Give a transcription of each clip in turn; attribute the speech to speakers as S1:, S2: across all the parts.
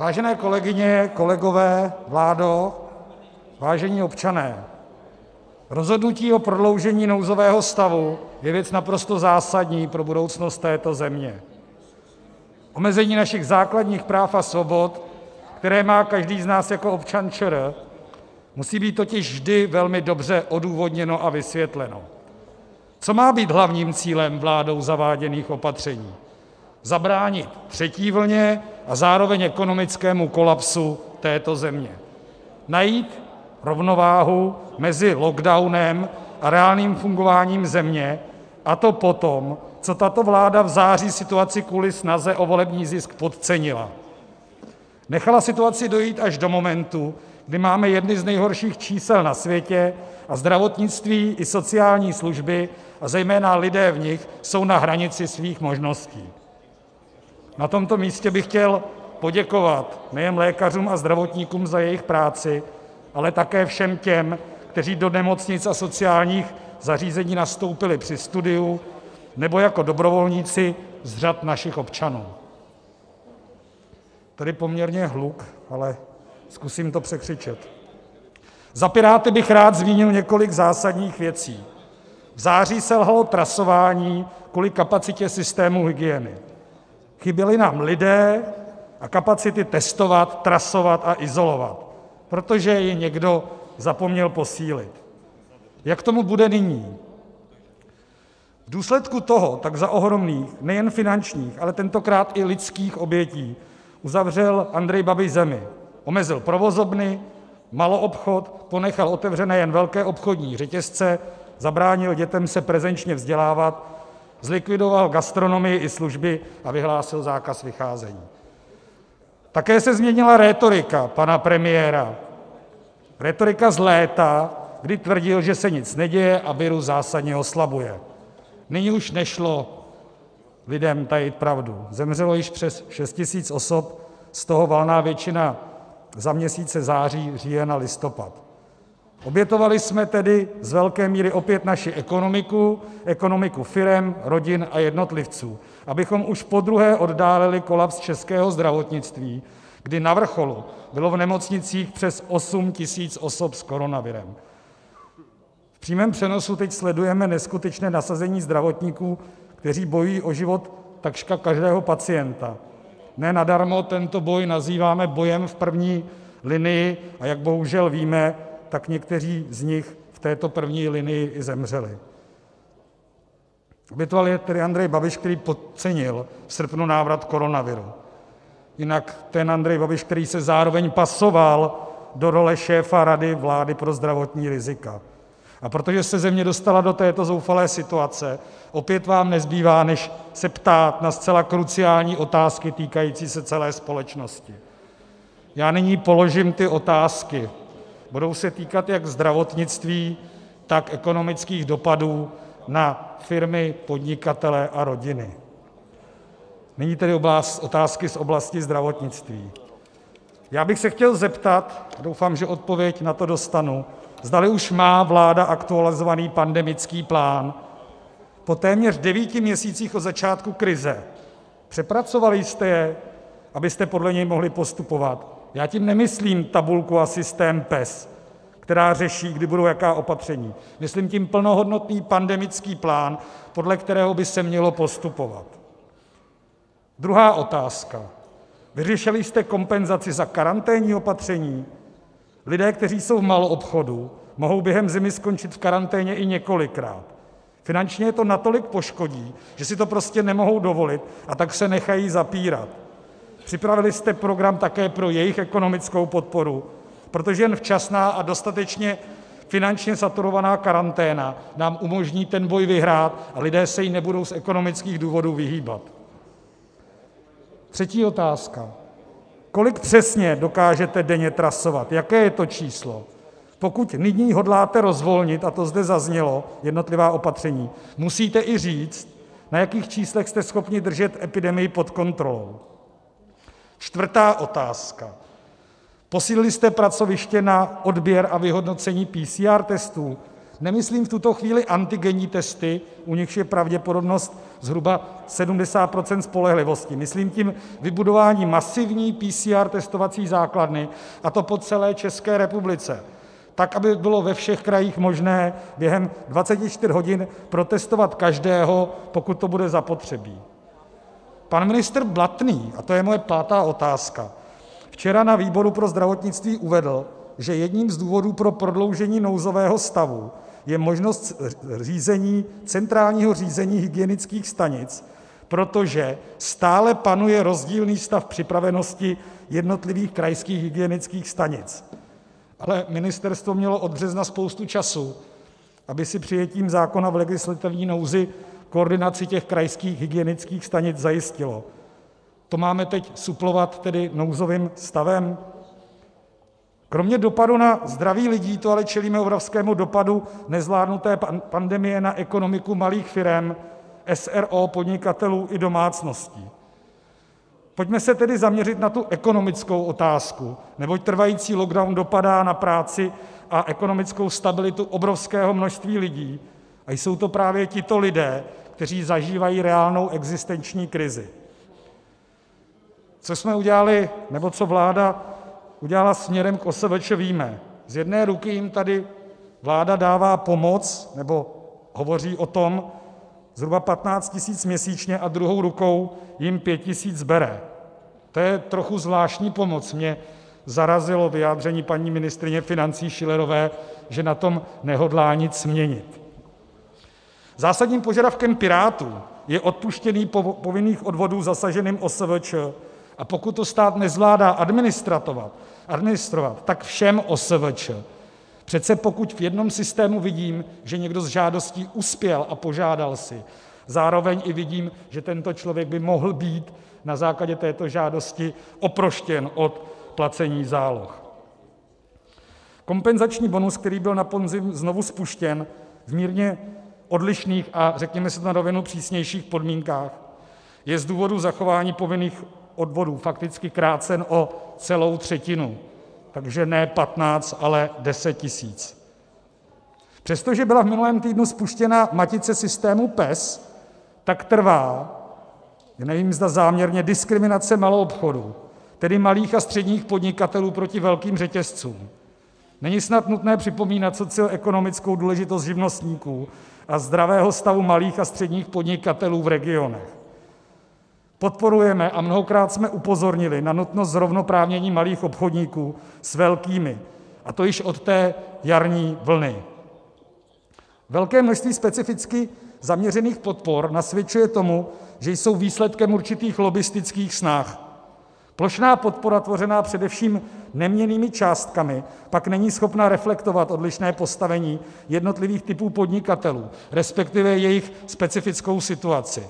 S1: Vážené kolegyně, kolegové, vládo, vážení občané, rozhodnutí o prodloužení nouzového stavu je věc naprosto zásadní pro budoucnost této země, omezení našich základních práv a svobod, které má každý z nás jako občan ČR, musí být totiž vždy velmi dobře odůvodněno a vysvětleno, co má být hlavním cílem vládou zaváděných opatření: zabránit třetí vlně a zároveň ekonomickému kolapsu této země, najít rovnováhu mezi lockdownem a reálným fungováním země, a to po tom, co tato vláda v září situaci kvůli snaze o volební zisk podcenila, nechala situaci dojít až do momentu, kdy máme jedny z nejhorších čísel na světě a zdravotnictví i sociální služby, a zejména lidé v nich, jsou na hranici svých možností. Na tomto místě bych chtěl poděkovat nejen lékařům a zdravotníkům za jejich práci, ale také všem těm, kteří do nemocnic a sociálních zařízení nastoupili při studiu nebo jako dobrovolníci z řad našich občanů. Tady poměrně hluk, ale zkusím to překřičet. Za Piráty bych rád zmínil několik zásadních věcí: v září selhalo trasování kvůli kapacitě systému hygieny, chyběli nám lidé a kapacity testovat, trasovat a izolovat, protože je někdo zapomněl posílit. Jak tomu bude nyní? V důsledku toho tak za ohromných nejen finančních, ale tentokrát i lidských obětí uzavřel Andrej Babiš zemi, omezil provozovny, maloobchod, ponechal otevřené jen velké obchodní řetězce, zabránil dětem se prezenčně vzdělávat, zlikvidoval gastronomii i služby a vyhlásil zákaz vycházení. Také se změnila rétorika pana premiéra, rétorika z léta, kdy tvrdil, že se nic neděje a virus zásadně oslabuje. Nyní už nešlo lidem tajit pravdu, zemřelo již přes 6 tisíc osob, z toho valná většina za měsíce září, říjen a listopad. Obětovali jsme tedy z velké míry opět naši ekonomiku, ekonomiku firem, rodin a jednotlivců, abychom už podruhé oddálili kolaps českého zdravotnictví, kdy na vrcholu bylo v nemocnicích přes 8 tisíc osob s koronavirem. V přímém přenosu teď sledujeme neskutečné nasazení zdravotníků, kteří bojují o život takřka každého pacienta. Ne nadarmo tento boj nazýváme bojem v první linii, a jak bohužel víme, tak někteří z nich v této první linii i zemřeli. Obětoval je tedy Andrej Babiš, který podcenil v srpnu návrat koronaviru, jinak ten Andrej Babiš, který se zároveň pasoval do role šéfa Rady vlády pro zdravotní rizika. A protože se země dostala do této zoufalé situace, opět vám nezbývá, než se ptát na zcela kruciální otázky týkající se celé společnosti. Já nyní položím ty otázky, budou se týkat jak zdravotnictví, tak ekonomických dopadů na firmy, podnikatele a rodiny. Nyní tedy otázky z oblasti zdravotnictví. Já bych se chtěl zeptat, doufám, že odpověď na to dostanu, zdali už má vláda aktualizovaný pandemický plán po téměř devíti měsících od začátku krize. Přepracovali jste je, abyste podle něj mohli postupovat? Já tím nemyslím tabulku a systém PES, která řeší, kdy budou jaká opatření, myslím tím plnohodnotný pandemický plán, podle kterého by se mělo postupovat. Druhá otázka: vyřešili jste kompenzaci za karanténní opatření? Lidé, kteří jsou v maloobchodu, mohou během zimy skončit v karanténě i několikrát, finančně je to natolik poškodí, že si to prostě nemohou dovolit, a tak se nechají zapírat. Připravili jste program také pro jejich ekonomickou podporu, protože jen včasná a dostatečně finančně saturovaná karanténa nám umožní ten boj vyhrát a lidé se jí nebudou z ekonomických důvodů vyhýbat. Třetí otázka: kolik přesně dokážete denně trasovat, jaké je to číslo? Pokud nyní hodláte rozvolnit, a to zde zaznělo, jednotlivá opatření, musíte i říct, na jakých číslech jste schopni držet epidemii pod kontrolou. Čtvrtá otázka: posílili jste pracoviště na odběr a vyhodnocení PCR testů? Nemyslím v tuto chvíli antigenní testy, u nichž je pravděpodobnost zhruba 70 % spolehlivosti, myslím tím vybudování masivní PCR testovací základny, a to po celé České republice, tak aby bylo ve všech krajích možné během 24 hodin protestovat každého, pokud to bude zapotřebí. Pan ministr Blatný, a to je moje pátá otázka, včera na výboru pro zdravotnictví uvedl, že jedním z důvodů pro prodloužení nouzového stavu je možnost centrálního řízení hygienických stanic, protože stále panuje rozdílný stav připravenosti jednotlivých krajských hygienických stanic, ale ministerstvo mělo od března spoustu času, aby si přijetím zákona v legislativní nouzi koordinaci těch krajských hygienických stanic zajistilo, to máme teď suplovat tedy nouzovým stavem? Kromě dopadu na zdraví lidí tu ale čelíme obrovskému dopadu nezvládnuté pandemie na ekonomiku malých firem, s. r. o., podnikatelů i domácností. Pojďme se tedy zaměřit na tu ekonomickou otázku, neboť trvající lockdown dopadá na práci a ekonomickou stabilitu obrovského množství lidí a jsou to právě tito lidé, kteří zažívají reálnou existenční krizi. Co jsme udělali, nebo co vláda udělala směrem k OSVČ, víme. Z jedné ruky jim tady vláda dává pomoc, nebo hovoří o tom, zhruba 15 tisíc měsíčně, a druhou rukou jim 5 tisíc bere. To je trochu zvláštní pomoc. Mě zarazilo vyjádření paní ministryně financí Schillerové, že na tom nehodlá nic měnit. Zásadním požadavkem Pirátů je odpuštění povinných odvodů zasaženým OSVČ, a pokud to stát nezvládá administrovat, tak všem OSVČ. Přece pokud v jednom systému vidím, že někdo s žádostí uspěl a požádal si, zároveň i vidím, že tento člověk by mohl být na základě této žádosti oproštěn od placení záloh. Kompenzační bonus, který byl na podzim znovu spuštěn v mírně odlišných a řekněme si to na rovinu přísnějších podmínkách, je z důvodu zachování povinných odvodů fakticky krácen o celou třetinu, takže ne 15, ale 10 tisíc. Přestože byla v minulém týdnu spuštěna matice systému PES, tak trvá, nevím, zda záměrně, diskriminace maloobchodu, tedy malých a středních podnikatelů proti velkým řetězcům. Není snad nutné připomínat socioekonomickou důležitost živnostníků a zdravého stavu malých a středních podnikatelů v regionech. Podporujeme a mnohokrát jsme upozornili na nutnost zrovnoprávnění malých obchodníků s velkými, a to již od té jarní vlny. Velké množství specificky zaměřených podpor nasvědčuje tomu, že jsou výsledkem určitých lobbistických snah. Plošná podpora tvořená především neměnnými částkami pak není schopna reflektovat odlišné postavení jednotlivých typů podnikatelů, respektive jejich specifickou situaci.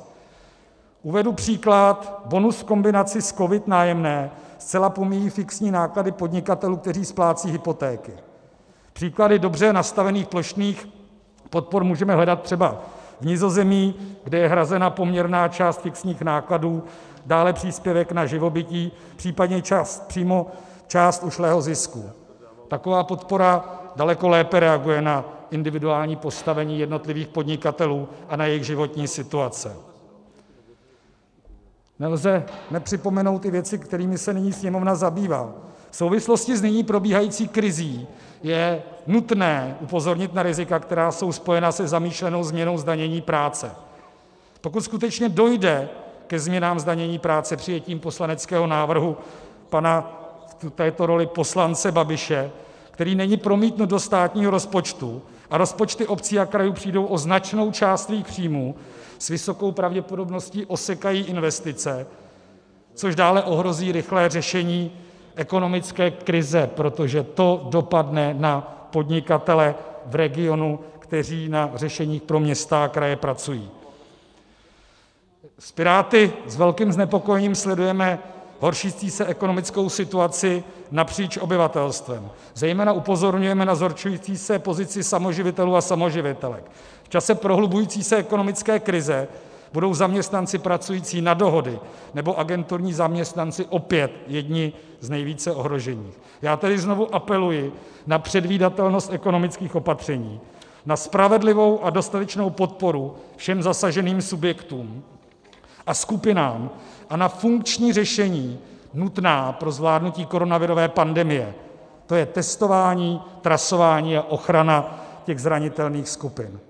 S1: Uvedu příklad: bonus v kombinaci s COVID Nájemné zcela pomíjí fixní náklady podnikatelů, kteří splácí hypotéky. Příklady dobře nastavených plošných podpor můžeme hledat třeba v Nizozemí, kde je hrazena poměrná část fixních nákladů, dále příspěvek na živobytí, případně přímo část ušlého zisku. Taková podpora daleko lépe reaguje na individuální postavení jednotlivých podnikatelů a na jejich životní situace. Nelze nepřipomenout i věci, kterými se nyní Sněmovna zabývá. V souvislosti s nyní probíhající krizí je nutné upozornit na rizika, která jsou spojena se zamýšlenou změnou zdanění práce. Pokud skutečně dojde ke změnám zdanění práce přijetím poslaneckého návrhu pana v této roli poslance Babiše, který není promítnut do státního rozpočtu, a rozpočty obcí a krajů přijdou o značnou část svých příjmů, s vysokou pravděpodobností osekají investice, což dále ohrozí rychlé řešení ekonomické krize, protože to dopadne na podnikatele v regionu, kteří na řešeních pro města a kraje pracují. S Piráty s velkým znepokojením sledujeme horšící se ekonomickou situaci napříč obyvatelstvem. Zejména upozorňujeme na zhoršující se pozici samoživitelů a samoživitelek. V čase prohlubující se ekonomické krize budou zaměstnanci pracující na dohody nebo agenturní zaměstnanci opět jedni z nejvíce ohrožených. Já tedy znovu apeluji na předvídatelnost ekonomických opatření, na spravedlivou a dostatečnou podporu všem zasaženým subjektům a skupinám a na funkční řešení nutná pro zvládnutí koronavirové pandemie, to je testování, trasování a ochrana těch zranitelných skupin.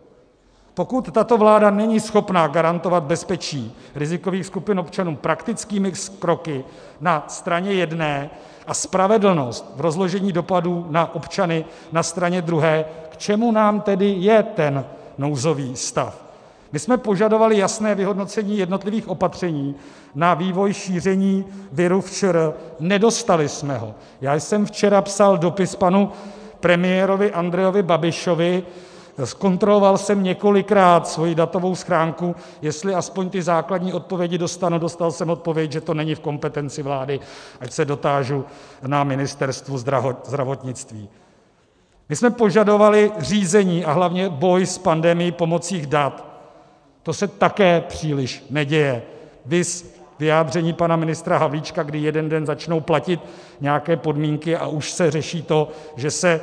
S1: Pokud tato vláda není schopna garantovat bezpečí rizikových skupin občanů praktickými kroky na straně jedné a spravedlnost v rozložení dopadů na občany na straně druhé, k čemu nám tedy je ten nouzový stav? My jsme požadovali jasné vyhodnocení jednotlivých opatření na vývoj šíření viru v ČR, nedostali jsme ho. Já jsem včera psal dopis panu premiérovi Andrejovi Babišovi, zkontroloval jsem několikrát svoji datovou schránku, jestli aspoň ty základní odpovědi dostanu, dostal jsem odpověď, že to není v kompetenci vlády, ať se dotážu na Ministerstvu zdravotnictví. My jsme požadovali řízení a hlavně boj s pandemií pomocí dat. To se také příliš neděje. Viz vyjádření pana ministra Havlíčka, kdy jeden den začnou platit nějaké podmínky a už se řeší to, že se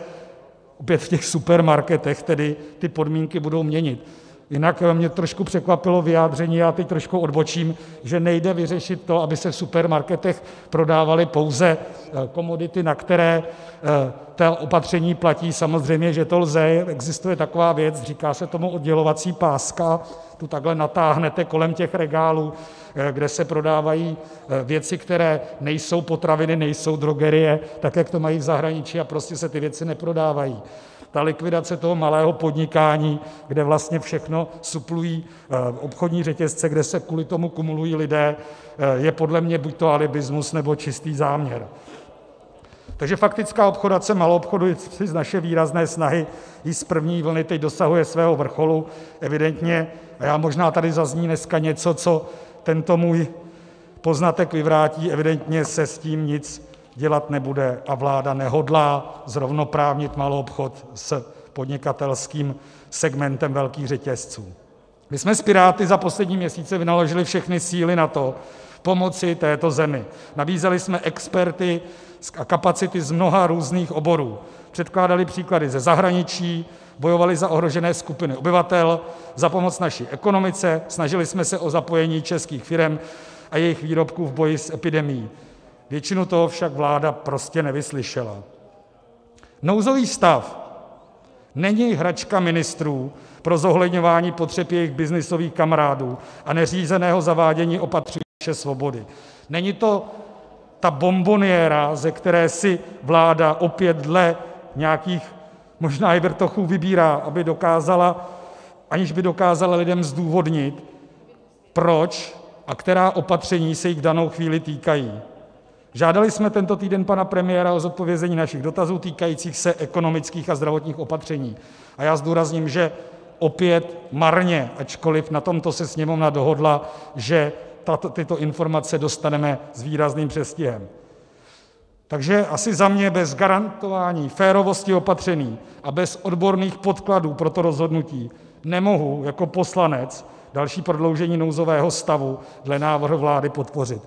S1: opět v těch supermarketech tedy ty podmínky budou měnit. Jinak mě trošku překvapilo vyjádření, já teď trošku odbočím, že nejde vyřešit to, aby se v supermarketech prodávaly pouze komodity, na které ta opatření platí. Samozřejmě, že to lze, existuje taková věc, říká se tomu oddělovací páska, tu takhle natáhnete kolem těch regálů, kde se prodávají věci, které nejsou potraviny, nejsou drogerie, tak jak to mají v zahraničí, a prostě se ty věci neprodávají. Ta likvidace toho malého podnikání, kde vlastně všechno suplují obchodní řetězce, kde se kvůli tomu kumulují lidé, je podle mě buď to alibismus, nebo čistý záměr. Takže faktická obchodace maloobchodu z naše výrazné snahy již z první vlny teď dosahuje svého vrcholu evidentně a já možná tady zazní dneska něco, co tento můj poznatek vyvrátí, evidentně se s tím nic dělat nebude a vláda nehodlá zrovnoprávnit maloobchod s podnikatelským segmentem velkých řetězců. My jsme s Piráty za poslední měsíce vynaložili všechny síly na to, pomoci této zemi. Nabízeli jsme experty a kapacity z mnoha různých oborů, předkládali příklady ze zahraničí, bojovali za ohrožené skupiny obyvatel, za pomoc naší ekonomice, snažili jsme se o zapojení českých firem a jejich výrobků v boji s epidemií. Většinu toho však vláda prostě nevyslyšela. Nouzový stav není hračka ministrů pro zohledňování potřeb jejich byznysových kamarádů a neřízeného zavádění opatření naše svobody. Není to ta bomboniéra, ze které si vláda opět dle nějakých možná i vrtochů vybírá, aby dokázala, aniž by dokázala lidem zdůvodnit, proč a která opatření se jich v danou chvíli týkají. Žádali jsme tento týden pana premiéra o zodpovězení našich dotazů týkajících se ekonomických a zdravotních opatření. A já zdůrazním, že opět marně, ačkoliv na tomto se Sněmovna dohodla, že tyto informace dostaneme s výrazným předstihem. Takže asi za mě bez garantování férovosti opatření a bez odborných podkladů pro to rozhodnutí nemohu jako poslanec další prodloužení nouzového stavu dle návrhu vlády podpořit.